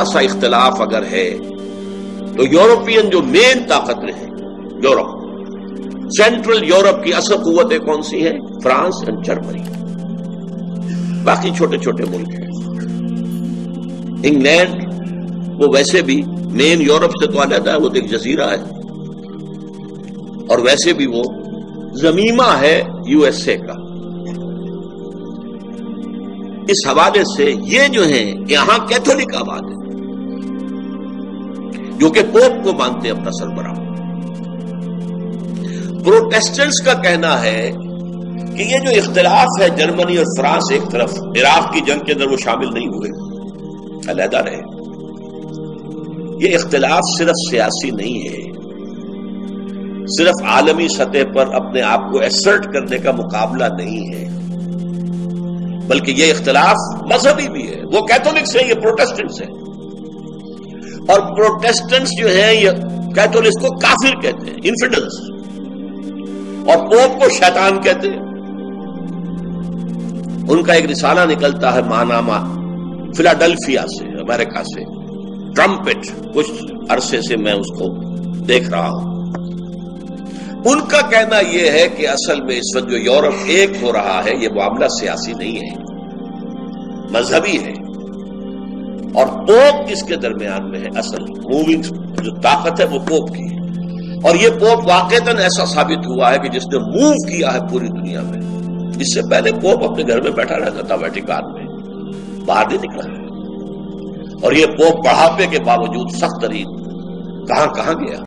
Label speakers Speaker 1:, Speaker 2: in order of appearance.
Speaker 1: थोड़ा सा इख्तलाफ अगर है तो यूरोपियन जो मेन ताकतें हैं, यूरोप। सेंट्रल यूरोप की असल कुतें कौन सी हैं? France and Germany. बाकी छोटे छोटे मुल्क हैं। इंग्लैंड, वो वैसे भी मेन यूरोप से तो अलग है, वो तो एक जजीरा है। और वैसे भी वो जमीमा है यूएसए का। इस हवाले से ये जो है, यहाँ कैथोलिक आबाद है। जो कि पोप को मानते हैं, अपना सरबरा प्रोटेस्टेंट्स का कहना है कि ये जो इख्तलाफ है जर्मनी और फ्रांस एक तरफ़, इराक की जंग के अंदर वो शामिल नहीं हुए। अलहदा रहे। ये इख्तलाफ सिर्फ़ सियासी नहीं है। सिर्फ़ आलमी सतह पर अपने आप को एसर्ट करने का मुकाबला नहीं है। बल्कि ये इख्तलाफ मजहबी भी है। वो कैथोलिक्स है, ये प्रोटेस्टेंट्स है। और प्रोटेस्टेंट्स जो है कैथोलिक्स को काफिर कहते हैं इन्फिडल्स और पोप को शैतान कहते हैं। उनका एक रिसाला निकलता है मानामा फिलाडेल्फिया से अमेरिका से। ट्रम्पेट कुछ अरसे से मैं उसको देख रहा हूँ। उनका कहना यह है कि असल में इस वक्त जो यूरोप एक हो रहा है यह मामला सियासी नहीं है। मजहबी है। और पोप किसके दरमियान में है? असल मूविंग जो ताकत है, वो पोप की है। और ये पोप वाकता ऐसा साबित हुआ है कि जिसने मूव किया है पूरी दुनिया में, इससे पहले पोप अपने घर में बैठा रहता था वेटिकान में। बाहर नहीं निकला है। और ये पोप बढ़ापे के बावजूद सख्त तरीन कहाँ कहाँ गया?